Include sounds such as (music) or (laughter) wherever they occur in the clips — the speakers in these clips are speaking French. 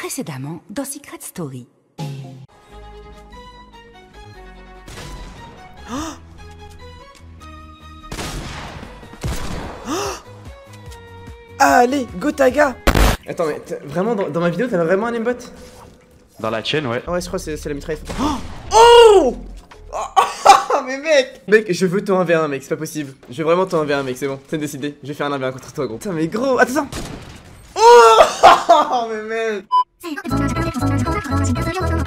Précédemment dans Secret Story. Allez, Gotaga Attends, mais vraiment, dans, dans ma vidéo, t'avais vraiment un aimbot? Dans la chaîne, ouais. Ouais, je crois que c'est la mitrailleuse. Oh Oh (laughs) Mais mec Mec, je veux ton 1v1, mec, c'est pas possible. Je veux vraiment ton 1v1, mec, c'est bon. C'est décidé. Je vais faire un 1v1 contre toi, gros. Putain, mais gros, attends, attends Oh (laughs) Mais mec せーの、でもそんな時間で、そんな時間だから、進化する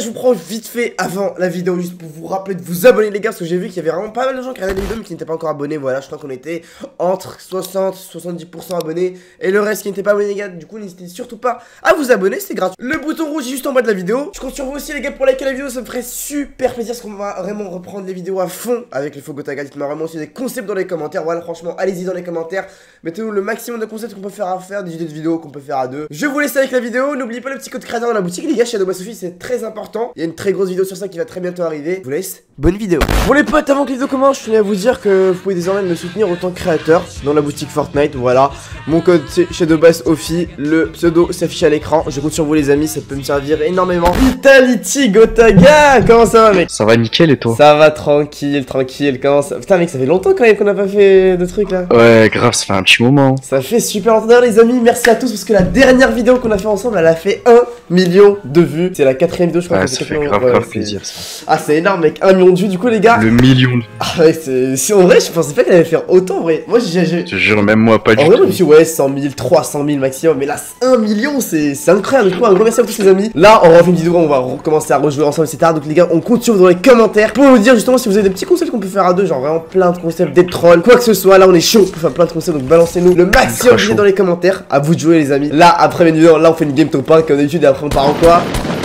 je vous prends vite fait avant la vidéo juste pour vous rappeler de vous abonner les gars parce que j'ai vu qu'il y avait vraiment pas mal de gens qui regardaient les vidéos mais qui n'étaient pas encore abonnés. Voilà, je crois qu'on était entre 60 70% abonnés et le reste qui n'était pas abonnés les gars. Du coup, n'hésitez surtout pas à vous abonner, c'est gratuit. Le bouton rouge est juste en bas de la vidéo. Je compte sur vous aussi les gars pour liker la vidéo, ça me ferait super plaisir parce qu'on va vraiment reprendre les vidéos à fond avec le Fogotaga. Dites-moi vraiment aussi des concepts dans les commentaires. Voilà, franchement, allez-y dans les commentaires. Mettez-nous le maximum de concepts qu'on peut faire à faire, des idées de vidéos qu'on peut faire à deux. Je vous laisse avec la vidéo. N'oubliez pas le petit code créateur dans la boutique, les gars, chez Adobe Sophie, c'est très important. Il y a une très grosse vidéo sur ça qui va très bientôt arriver. Je vous laisse. Bonne vidéo. Bon les potes, avant que la vidéo commence, je tenais à vous dire que vous pouvez désormais me soutenir autant que créateur dans la boutique Fortnite. Voilà, mon code c'est Shadowbass Ophi, le pseudo s'affiche à l'écran. Je compte sur vous les amis, ça peut me servir énormément. Vitality Gotaga, comment ça va mec? Ça va nickel et toi? Ça va tranquille, tranquille. Comment ça Putain mec, ça fait longtemps quand même qu'on n'a pas fait de trucs là. Ouais, grave, ça fait un petit moment. Ça fait super longtemps les amis, merci à tous parce que la dernière vidéo qu'on a fait ensemble elle a fait 1 million de vues. C'est la quatrième vidéo je crois Ouais, que ça fait grave, millions. plaisir. ça. Ah c'est énorme mec, 1 million de vues du coup les gars. Le million. de- Ah ouais c'est... Si en vrai je pensais pas qu'elle allait faire autant en vrai. Moi j'ai... Je te jure, même moi, pas du En vrai moi je me tout. suis dit, ouais 100 000, 300 000 maximum mais là 1 million c'est, incroyable. Du coup un gros merci à tous les amis. Là on refait une vidéo, on va recommencer à rejouer ensemble etc. Donc les gars on compte sur vous dans les commentaires pour vous dire justement si vous avez des petits concepts qu'on peut faire à deux, genre vraiment plein de concepts, des trolls, quoi que ce soit. Là on est chaud pour faire plein de concepts donc balancez-nous le maximum dans les commentaires. À vous de jouer les amis. Là après une vidéo, là on fait une game top 1 comme d'habitude après on part en quoi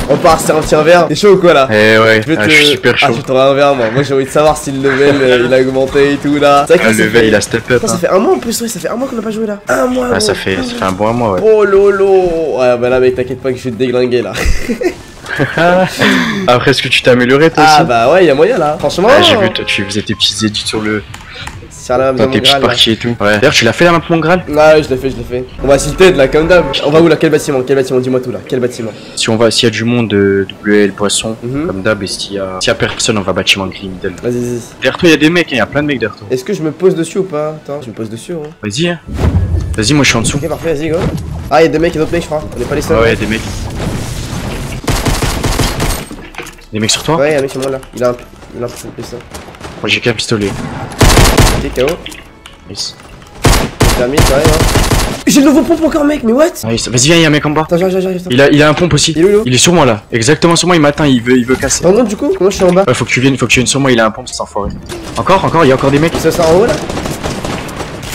On part sur un petit verre. T'es chaud ou quoi là Eh ouais, je vais ah, te- je suis super Ah, chaud. je t'aurai un verre, moi. Moi, j'ai envie de savoir si le level euh, il a augmenté et tout là. C'est Ah, ça le fait- level, il a step up. Ça hein. fait un mois en plus, ouais, ça fait un mois qu'on n'a pas joué là. Un mois, Ah, ça fait, ça fait un bon mois, ouais. Oh lolo Ouais, bah là, mec, t'inquiète pas que je vais te déglinguer là. (laughs) Après, est-ce que tu t'es amélioré toi Ah aussi bah ouais, y'a moyen là. Franchement, Ah, j'ai vu, toi, tu faisais tes petits édits sur le. Sur la map de parties et tout. Ouais. D'ailleurs, tu l'as fait la map mon Graal Ouais, je l'ai fait, je l'ai fait. On va citer de là, comme d'hab. On va où là? Quel bâtiment? Quel bâtiment? Dis-moi tout là. Quel bâtiment? Si on va, s'il y a du monde, euh, WL Poisson, Mhm. comme d'hab, et s'il y a, s'il y a personne, on va bâtiment Green Middle. Vas-y, vas-y. Derrière toi, il y a des mecs, hein, il y a plein de mecs derrière toi. Est-ce que je me pose dessus ou pas? Attends, je me pose dessus, hein. Vas-y, hein. Vas-y, moi je suis en dessous. Ok, parfait, vas-y, go. Ah, y'a des mecs et d'autres mecs, je crois. On est pas les seuls. Ouais, ouais, des mecs. Des mecs sur toi? Ouais, y'a un mec sur moi là. Il a un. Il a un ça. Moi j'ai qu'un pistolet. Ok, KO. Nice. Termine quand même, hein. J'ai le nouveau pompe encore, mec, mais what? Nice. Vas-y, viens, il y a un mec en bas. Attends, j'arrive, j'arrive, attends. Il a, il a un pompe aussi. Il est où, il est où Il est sur moi là. Exactement sur moi, il m'atteint, il veut, il veut casser. Haut du coup Moi je suis en bas? Ouais, faut que tu viennes, faut que tu viennes sur moi, il a un pompe, c'est enfoiré. Encore, encore, il y a encore des mecs. Ça sort en haut là?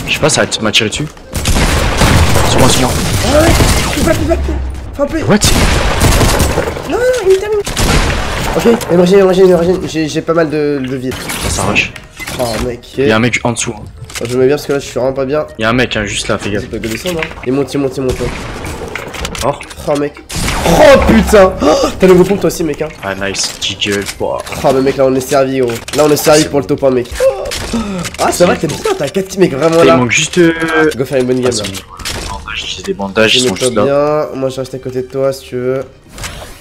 Je sais pas, ça m'a tiré dessus. Sur moi, sur moi. Ah ouais plus back, Fais un peu What? Non, non, il est terminé Ok, émergez, émergez, émergez. J'ai j'ai pas mal de, de vie. Ça s'arrache. Oh mec, Il y a un mec en dessous. hein. Oh, je me mets bien parce que là je suis vraiment pas bien. Il y a un mec, hein, juste là, fais gaffe. descendre hein. Il monte, il monte, il monte. hein. Mort. Oh mec. Oh putain oh, T'as le nouveau pompe toi aussi mec hein Ah, nice. Jiggle. Oh mais mec là on est servi gros. Là on est servi pour le top 1 mec. Ah c'est vrai que t'as 4 mecs vraiment Il là. manque juste. euh, Go faire une bonne ah, game c'est là. bon. J'ai des bandages, ils sont juste là. bien, moi je reste à côté de toi si tu veux.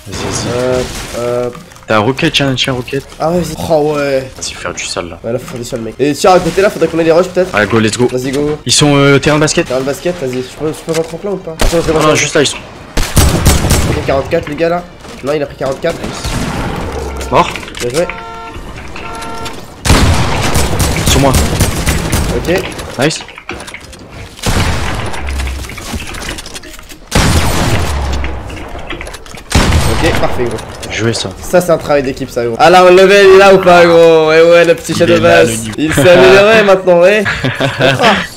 Vas-y, vas-y. Hop, hop. T'as un rocket, tiens, tiens, rocket. Ah vas-y. Oh ouais. Vas-y, faire du sale là. Ouais là faut faire des sols mec. Et tiens à côté là faudrait qu'on ait des rushs peut-être. Allez, go, let's go. Vas-y go. Ils sont euh, terrain de basket T'as le basket, vas-y. Je peux, je peux en tremplin ou pas? Attends. Non, non, juste là, ils sont. Ok, 44 les gars là. Non, il a pris 44. Mort Bien joué. Sur moi. Ok. Nice. Ok, parfait gros. Ça. Ça c'est un travail d'équipe ça gros. Ah là, le level il est là ou pas gros? Ouais ouais, le petit shadow bass. Il s'est amélioré (laughs) maintenant, (laughs) ouais.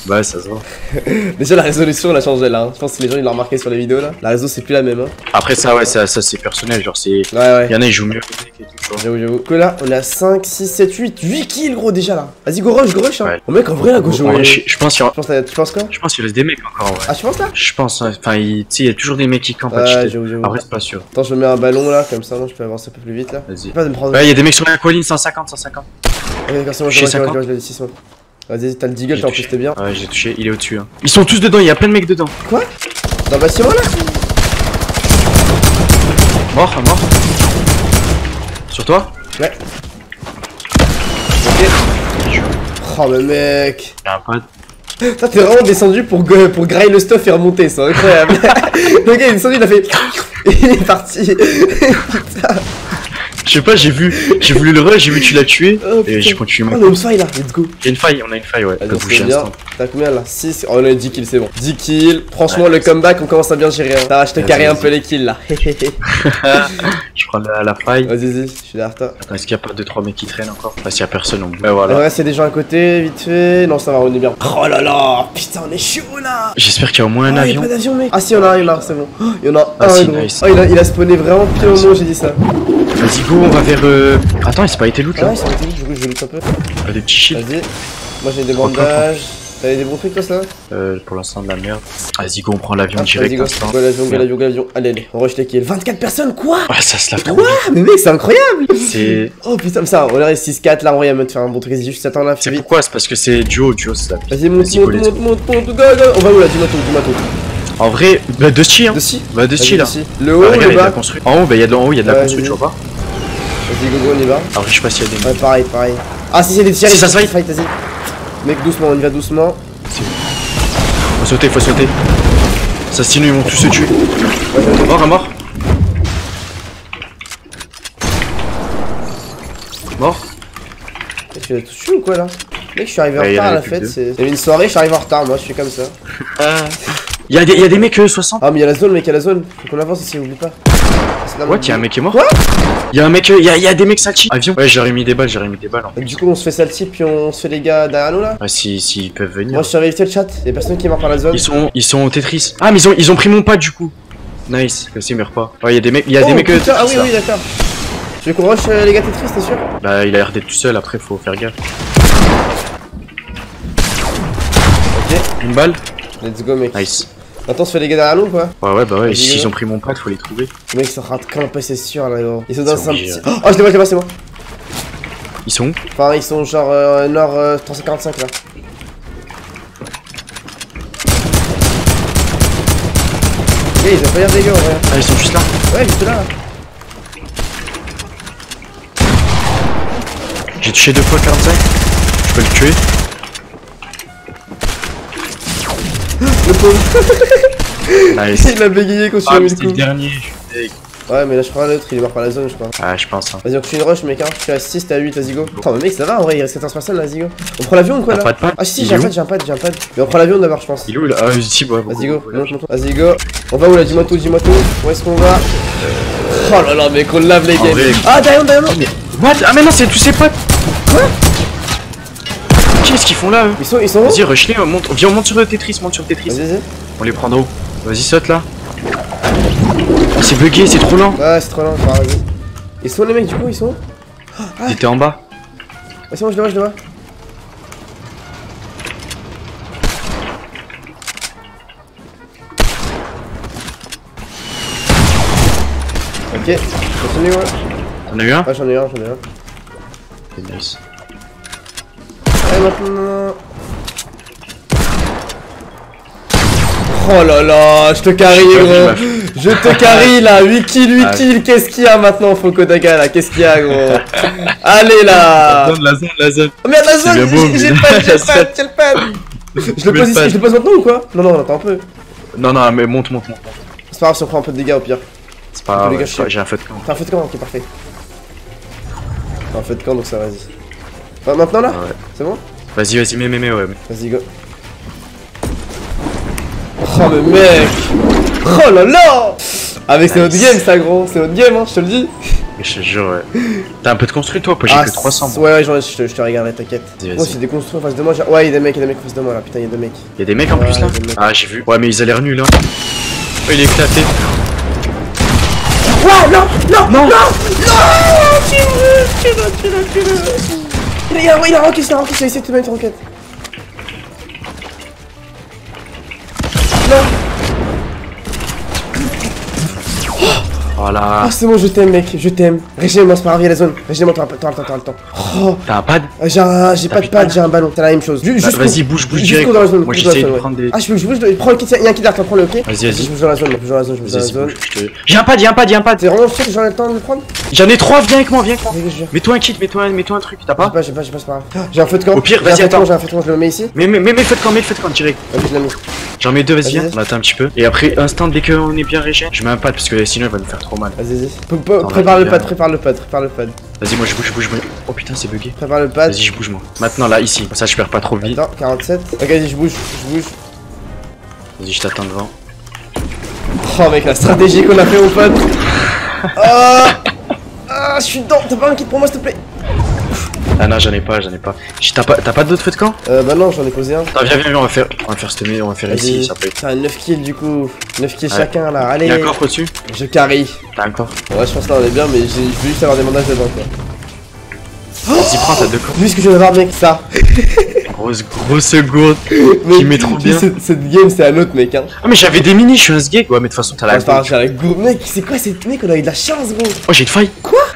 Bah, ça se voit. (laughs) Déjà la résolution elle a changé là. hein. Je pense que les gens ils l'ont remarqué sur les vidéos là. La réseau c'est plus la même hein. Après, ça, ouais, ça, ça c'est personnel. Genre, c'est. Ouais ouais. Il y en a, ils jouent mieux. J'avoue, j'avoue. Que là, on à 5, 6, 7, 8, 8 kills gros déjà là. Vas-y, go rush, go rush. Hein. Ouais. Oh mec, en vrai là, go vrai, je, je pense qu'il y aura- Tu penses, à- tu penses quoi? Je pense qu'il reste des mecs encore, ouais. Ah, tu penses là? Je pense, ouais. enfin, il- tu sais, il y a toujours des mecs qui campent Ouais, j'avoue. Après, c'est pas sûr. Attends, je me mets un ballon là, comme ça, non, je peux avancer un peu plus vite là. Vas-y. Pas de me prendre. Ouais, il y a des mecs sur la colline, 150, 150. Ok, d'accord, c'est bon, Chez je vois, je vois, 50. je vois, je l'ai 6 Vas-y, t'as le deagle, J'ai t'as en plus, t'es bien. Ouais, j'ai touché, il est au-dessus. Hein. Ils sont tous dedans, il y a plein de mecs dedans. Quoi? Dans le bâtiment là? Mort, mort. Sur toi? Ouais. Ok. Oh mais mec Y'a un pote. Toi t'es vraiment descendu pour, go- pour grailler le stuff et remonter, c'est incroyable. (laughs) le gars il est descendu, il a fait. (laughs) il est parti. (laughs) Putain. Je sais pas, j'ai vu, j'ai voulu le rush, j'ai vu que tu l'as tué. Oh, et j'ai continué Oh, mon on a une faille là, let's go. Il y a une faille, on a une faille, ouais. Vas-y, T'as combien là? 6 Oh, on a 10 kills, c'est bon. 10 kills. Franchement, Ouais, le comeback, on commence à bien gérer. Hein. T'as acheté Vas-y, carré un peu les kills là. (laughs) Je prends la, la faille. Vas-y, vas-y, je suis derrière toi. Attends, est-ce qu'il y a pas 2-3 mecs qui traînent encore? Bah, s'il y a personne, on. Ouais, En voilà. vrai, c'est des gens à côté, vite fait. Non, ça va, on est bien. Oh là là, putain, on est chaud là. J'espère qu'il y a au moins un Ah, y a avion. pas d'avion, mec. Ah, si, y'en a un, y'en a un, c'est bon. Oh, Y'en a Ah, un, si, nice. Oh, il a, il a spawné vraiment pile au moment j'ai dit ça. Vas-y, go, on va vers. Euh... Attends, il s'est pas été loot Ah, là ouais, c'est parti, du coup, je vais loot un peu. Ah, Des petits shields. Vas-y. Moi, j'ai des bandages. T'avais des bons trucs, toi, ça Euh, pour l'instant, de la merde. Vas-y, go, on prend l'avion Ah, direct Vas-y, go. l'avion, go, l'avion, go, l'avion. Allez, allez, on rush les kills. 24 personnes, quoi Ouais, ça se lave trop. Quoi Mais mec, c'est incroyable C'est. Oh putain, mais ça, on est 6-4 là, on va te faire un bon truc. Vas-y, juste attends là, C'est pourquoi? C'est parce que c'est duo, duo, c'est ça. Vas-y, monte, Vas-y, monte, monte, monte, monte, go, go. On va où là Dis-moi tout, dis-moi tout. En vrai, bah, de ski, hein. De ci Bah, de ski là. Le haut, regarde, le il y a de la bas. En haut, bah, il y a de, en haut, il y a de la construite, tu vois pas Vas-y, go, go, on y va. Après, je sais pas s'il y a des Ouais, pareil, pareil. Ah, si, c'est des tirs, ça se fight, vas-y. Mec, doucement, on y va doucement. Faut sauter, faut sauter. Ça sinon ils vont tous se tuer. Ouais. Mort, un mort. Mort. Mec, tu l'as tout tué ou quoi là? Mec, je suis arrivé en Ouais, y en retard à la fête. Il y avait une soirée, je suis arrivé en retard, moi, je suis comme ça. Il y, a des- y a des mecs euh, 60. Ah, mais il y a la zone, mec, il y a la zone. Faut qu'on avance ici, oublie pas. Mon y'a un mec qui est mort Quoi Y'a un mec, euh, y'a y a des mecs salty. Avion. Ouais, j'aurais mis des balles, j'aurais mis des balles. En fait. Du coup, on se fait salty, puis on se fait les gars derrière nous là. Ouais, si, si ils peuvent venir. Moi, je suis vérifié le chat. Y'a personne qui est mort par la zone. Ils sont, ils sont au Tetris. Ah, mais ils ont, ils ont pris mon pas du coup. Nice. Comme ça, ils meurent pas. Ouais, y'a des mecs, y a des Oh, mecs. euh, putain, ah oui, oui, d'accord. Tu veux qu'on rush euh, les gars Tetris, t'es sûr Bah, il a l'air d'être tout seul. Après, faut faire gaffe. Ok, Une balle. Let's go, mec. Nice. Maintenant, on se fait les gars derrière nous ou quoi Ouais, ouais, bah ouais. S'ils ont pris mon pas, faut les trouver. Sont en train de camper, c'est sûr là, gros. Ils sont dans un petit. Oh, je les vois, je les vois, c'est moi. Ils sont où? Enfin, ils sont genre euh, nord euh, 345 là. Les gars, ils ont pas l'air dégueu en vrai. Ah, ils sont juste là. Ouais, juste là. là. J'ai touché deux fois 45. Je peux le tuer. Le pauvre. (laughs) Nice. il a bégayé quand Ah, mis mais le c'était le coup. dernier. je suis deg. Ouais, mais là, je crois l'autre, il est mort par la zone, je crois. Ah, je pense. Hein. Vas-y, on une rush, mec. Hein. Je suis à 6, t'es à 8, vas-y go. Attends, mais mec, ça va en vrai, il reste 14 personnes là, vas-y go. On prend l'avion ou quoi là pas de pad Ah, si, j'ai un pad, j'ai un pad, j'ai un pad. Mais on prend l'avion d'abord, je pense. Il est où là? Ah, si, ouais. Vas-y go. Vas-y go. On va où là Dis-moi tout, dis-moi tout. Où est-ce qu'on va? Oh là là, mec, on lave les games. Ah, derrière, derrière, non. Mais. What? Ah, mais non, c'est tous ses potes. Quoi? Qu'est-ce qu'ils font là eux Ils sont, ils sont Vas-y, rush les, on monte. Viens, on monte sur le Tetris, monte sur le Tetris. Vas-y, vas-y. On les prend d'en haut. Vas-y, saute là. Ah, c'est bugué, c'est trop lent. Ouais, c'est trop lent, enfin, vas-y. Ils sont les mecs du coup, ils sont Il était en bas. Ouais, c'est bon, je le vois, je le vois. Ok, continue, ouais. T'en as eu un Ah, j'en ai un, j'en ai un. C'est nice. Maintenant. Oh là là, je te carry, gros. Je te carry là, 8 kills, 8 Ah. kills. Qu'est-ce qu'il y a maintenant, Fokodaga là? Qu'est-ce qu'il y a, gros? Allez là Zone, la zone, la zone. Oh merde, la zone J'ai le pad, j'ai le La pad, j'ai le pad Je le pose ici, je le pose maintenant ou quoi? Non, non, attends un peu. Non, non, mais monte, monte, monte. C'est pas grave si on prend un peu de dégâts au pire. C'est pas grave, j'ai un feu de camp. T'as un feu de camp, ok, parfait. T'as un feu de camp, donc ça vas-y. Enfin, maintenant là ouais. C'est bon Vas-y, vas-y, mais, mais, mais, ouais. mais. Vas-y, go. Oh, mais mec Oh là là Avec c'est notre Nice. game, ça, gros. C'est notre game, hein, je te le dis. Mais je te jure, ouais. T'as un peu de construit, toi j'ai Ah, que 300. c'est- moi. Ouais, ouais, j'en ai- je te, je te regarde, t'inquiète. Moi, c'est des construits en face de moi. j'ai- Ouais, il y a des mecs, il y a des mecs en face de moi là. Putain, il y a deux mecs. Y'a des mecs en Ouais, plus là des. Ah, j'ai vu. Ouais, mais ils ont l'air nuls, hein. Oh, il est éclaté. Ouais, non, non, non, non, non a, a rocket, il a rocket, il a essayé de te mettre une rocket. Voilà. Ah, c'est bon, je t'aime, mec, je t'aime. Régénération, c'est pas grave, il y a la zone. Régénération, t'auras le temps, t'auras le temps. Oh, T'as un pad j'ai un- j'ai pas de pad, j'ai un ballon, c'est la même chose. Bah, Vas-y, bouge, bouge direct. dans la zone, Moi j'essaye de prendre des. Ah, je bouge, je prends le kit, il y a un kit derrière, prends le, ok Vas-y, vas-y. Je bouge dans la zone, je bouge dans la zone, je bouge dans la zone. J'ai un pad, j'ai un pad, j'ai un pad. T'es vraiment sûr que j'en ai le temps de le prendre J'en ai trois, viens avec moi, viens avec moi. Mets-toi un kit, mets-toi un, truc, t'as pas j'ai pas, j'ai pas, c'est pas grave. J'ai un feu de camp. Au pire, vas-y, attends. J'ai un feu de camp, je le mets ici. Mais feu de camp, mets le feu de camp direct. J'en mets deux, vas-y, viens. On attend un petit peu. Et après, instant, dès qu'on est bien régé, je mets un pad parce que sinon il va nous faire trop mal. Vas-y, vas-y. Prépare le pad, viens. prépare le pad, prépare le pad. Vas-y, moi je bouge, je bouge, je bouge. Oh putain, c'est bugué. Prépare le pad. Vas-y, je bouge moi. Maintenant là, ici. Comme ça, je perds pas trop vite. Attends, 47. Ok, vas-y, je bouge, je bouge. Vas-y, je t'attends devant. Oh mec, la stratégie qu'on a fait mon pote. (laughs) Ah, ah, je suis dedans. T'as pas un kit pour moi, s'il te plaît? Ah non, j'en ai pas, j'en ai pas. T'as pas, d'autres feux de camp? Euh, bah non, j'en ai posé un. Attends, viens, viens, viens, on va faire, on va faire cette on va faire ici, ça peut être. T'as 9 kills du coup. 9 kills Ouais. chacun là. Allez. y a un coffre au-dessus? Je carry. T'as un coffre Ouais, je pense que là on est bien, mais j'ai- je veux juste avoir des bandages dedans quoi. Vas-y, prends, t'as deux coffres. Lui, ce que je veux avoir, mec, ça. (laughs) Grosse, grosse gourde. (laughs) Mec, met trop bien. Cette, cette game, c'est un autre mec, hein. Ah, mais j'avais des mini, je suis un sgeg. Ouais, mais de toute façon, t'as la j'ai la. Mec, c'est quoi cette mec? On a eu de la chance, gros. Oh, j'ai une faille.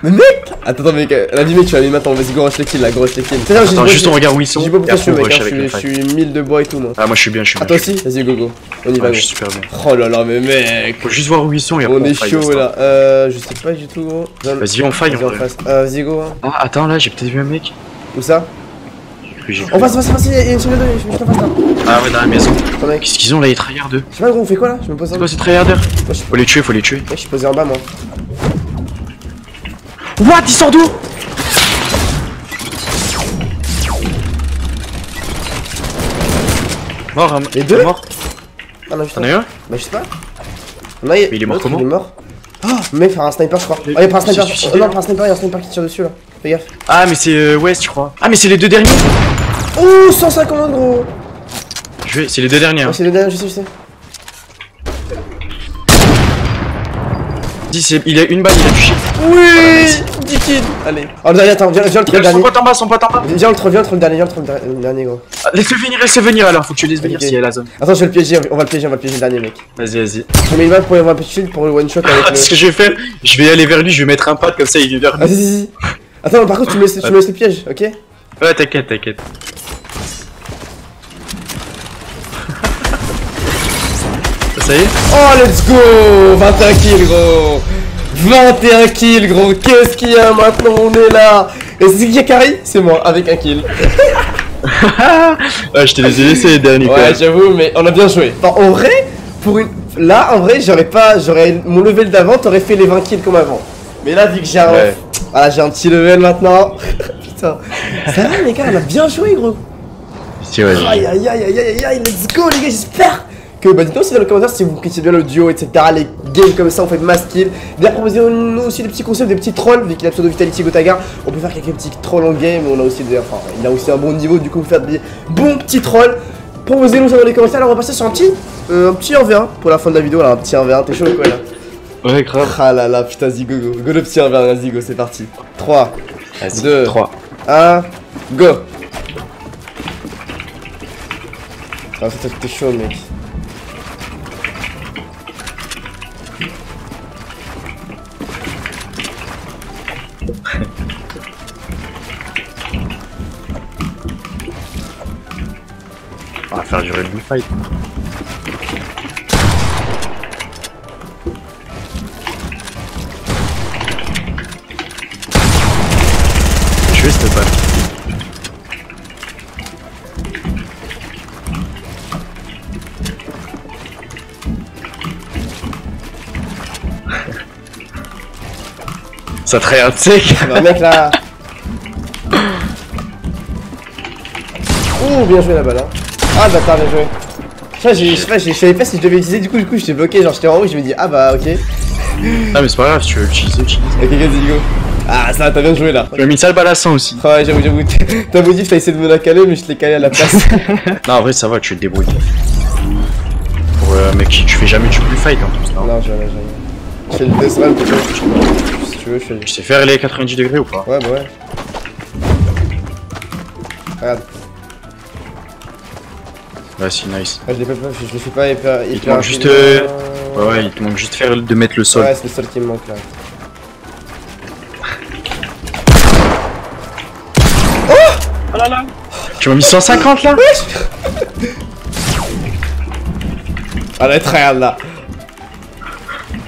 Mais mec Attends, attends, mec, euh, la vie, mec, tu vas mis maintenant. Vas-y, rush les kills là, go, rush les kills. Attends, Attends, juste on regarde où ils sont. Je dis pas pourquoi je suis on mec, hein, je la suis- faille. je suis 1000 de bois et tout, moi. Ah, moi je suis bien, je suis Ah, bien. toi aussi Vas-y, go, go. On y va, Ouais, go. je suis super bien. Oh là là, mais mec Faut juste voir où ils sont et On est chaud là. Euh, je sais pas du tout, gros. Vas-y, on faille, Vas-y, on en face. Euh, vas-y, go. hein. Ah, attends, là, j'ai peut-être vu un mec. Où ça En cru. face, en face, en face, il y a une seule de deux, je suis en face là. Ah, ouais, dans la maison. Attends. Qu'est-ce qu'ils ont là, les tryhards eux Je sais pas, gros, on fait quoi là? Je me pose C'est un quoi ces tryharders je Faut les tuer, faut les tuer. je suis posé en bas, moi. What Il sort d'où? Mort, hein, Les deux? Mort. Ah non, putain. T'en as eu un? Bah, je sais pas. Non, il il est mort comment? Il est mort. Ah, mec, faire un sniper, je crois. Oh, il y a pas un sniper. Oh, non, pas un sniper, il y a un sniper qui tire dessus là. Fais gaffe. Ah, mais c'est euh, West, je crois. Ah, mais c'est les deux derniers Oh, 150 gros. Je vais, c'est les deux derniers. Hein. Ouais, c'est le dernier, je sais, je sais. Il a une balle, il a touché. Oui 10 kills Allez. Oh, le dernier, attends, viens, viens le a son dernier. pote en bas, son pote en bas. Viens le troll, viens le troll dernier, viens le dernier, gros. Ah, Laisse-le venir, laisse-le venir alors. Faut que tu laisses venir s'il y a la zone. Attends, je vais le piéger, on va le piéger, on va le piéger le dernier, mec. Vas-y, vas-y. Je mets une balle pour avoir un petit shield pour le one shot avec. (laughs) Ce que je vais faire, je vais aller vers lui, je vais mettre un pad comme ça, il vient vers si, si, si. Attends, par contre, tu me laisses, tu me laisses le piège, ok? Ouais, t'inquiète, t'inquiète. Ça y est Oh, let's go 21 kills, gros 21 kills, gros Qu'est-ce qu'il y a maintenant? On est là Et c'est qui a carry C'est moi, avec un kill. (laughs) Ah, je te les ai laissés les derniers Ouais, j'avoue, mais on a bien joué. Enfin, en vrai, pour une... Là, en vrai, j'aurais pas... J'aurais... Mon level d'avant, t'aurais fait les 20 kills comme avant. Mais là, vu que j'ai un... Ouais. Voilà, j'ai un petit level maintenant. (laughs) Putain. Ça va, les gars, on a bien joué, gros. Si, ouais. Aïe, aïe, aïe, aïe, aïe, aïe, let's go, les gars, j'espère que... Bah, dites-nous aussi dans les commentaires si vous kiffez bien le duo, etc. Les games comme ça, on fait mass kill. Bien, proposez-nous aussi des petits concepts, des petits trolls, vu qu'il a pseudo Vitality Gotaga. On peut faire quelques petits trolls en game, on a aussi des... Enfin, il a aussi un bon niveau, du coup, faire des bons petits trolls. Proposez-nous ça dans les commentaires, alors on va passer sur un petit... euh, un petit 1v1 pour la fin de la vidéo, là, un petit 1v1, t'es chaud ou quoi, là Ouais, grave. Ah là là, putain, Zigo, go, go le petit 1v1, vas-y, go, c'est parti. 3, Vas-y, Deux. 3. 1, go Ah, t'es chaud, mec. Va faire durer le bullfight. Je vais cette balle. Ça te regarde sec Bah, mec, là. (laughs) Ouh, bien joué la balle, hein. Ah, bâtard, bien joué. Je je je savais pas si je devais utiliser, du coup, du coup, j'étais bloqué, genre j'étais en haut, je me dis, ah bah, ok. Ah mais c'est pas grave, si tu veux l'utiliser, utilise. Ok, vas-y, go. Ah, ça, t'as bien joué là. Tu m'as mis une sale à 100 aussi. Ah Ouais, j'avoue, j'avoue. (laughs) T'as beau dire, t'as essayé de me la caler, mais je te l'ai calé à la place. (laughs) Non, en vrai, ça va, tu te débrouilles. Pour euh, mec, tu fais jamais du bullfight en plus, non non, jamais, jamais. Je fais le test run. Si tu veux, je fais le. Tu sais faire les 90 degrés ou pas? Ouais, bah ouais. Regarde. Vas-y, nice. Ah, je l'ai pas, je, je le fais pas hyper. Il te manque juste, euh, Ouais, ouais, il te manque juste faire de mettre le sol. Ouais, c'est le seul qui me manque là. Oh là là Tu m'as mis 150 là Ah là, tryhard là.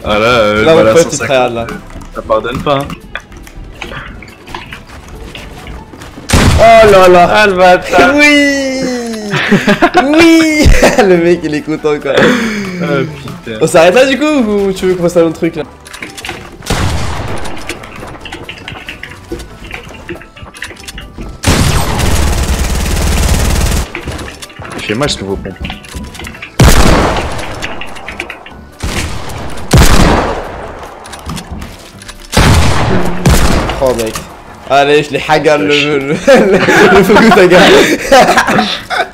Ah là, euh, Là, voilà, mon pote, il 150, tryhard là. ça pardonne pas. Hein. Oh là là. Ah le bâtard Oui Oui (laughs) Le mec il est content quoi. Ah putain. On s'arrête là du coup ou tu veux qu'on fasse un autre truc là Il fait mal ce nouveau pompe. Oh mec. Allez, je les hagar le, le, le, le focus (laughs)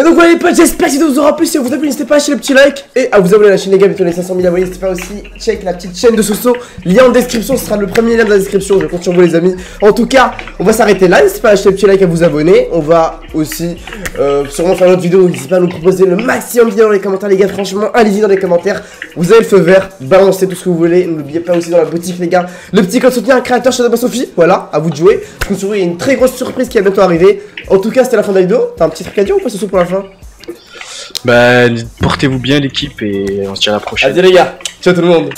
Et donc voilà les potes, j'espère que ça vous aura plu, si vous a plu n'hésitez pas à lâcher le petit like. Et à vous abonner à la chaîne les gars, bientôt les 500 000 abonnés, n'hésitez pas aussi, check la petite chaîne de Soso, lien en description, ce sera le premier lien de la description, je compte sur vous les amis. En tout cas, on va s'arrêter là, n'hésitez pas à lâcher le petit like, à vous abonner, on va aussi euh, sûrement faire une autre vidéo, n'hésitez pas à nous proposer le maximum de vidéos dans les commentaires. Les gars, franchement, allez-y dans les commentaires, vous avez le feu vert, balancez tout ce que vous voulez, n'oubliez pas aussi dans la boutique les gars, le petit code soutien, un créateur chez Sophie, voilà, à vous de jouer, je vous, il y a une très grosse surprise qui va bientôt arriver. En tout cas, c'était la fin de la vidéo, t'as un petit truc à pas pour la fin Bah, portez-vous bien l'équipe et on se dit à la prochaine. Allez les gars, ciao tout le monde